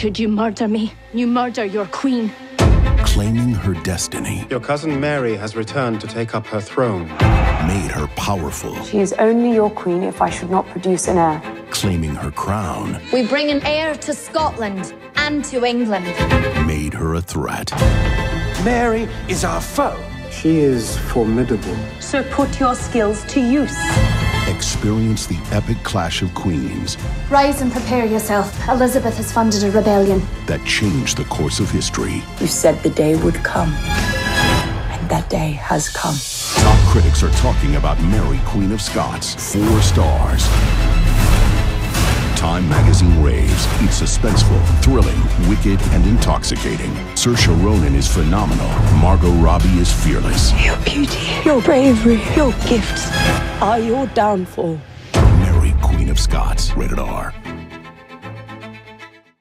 Should you murder me, you murder your queen. Claiming her destiny Your cousin Mary has returned to take up her throne. made her powerful. She is only your queen if I should not produce an heir. Claiming her crown We bring an heir to Scotland and to England. made her a threat. Mary is our foe. She is formidable. So put your skills to use. Experience the epic clash of queens Rise and prepare yourself. Elizabeth has funded a rebellion. that changed the course of history. You said the day would come. And that day has come. Top critics are talking about Mary, Queen of Scots. Four stars. Time magazine raves. It's suspenseful, thrilling, wicked, and intoxicating. Saoirse Ronan is phenomenal. Margot Robbie is fearless. Your beauty, your bravery, your gifts are your downfall. Mary, Queen of Scots. Rated R.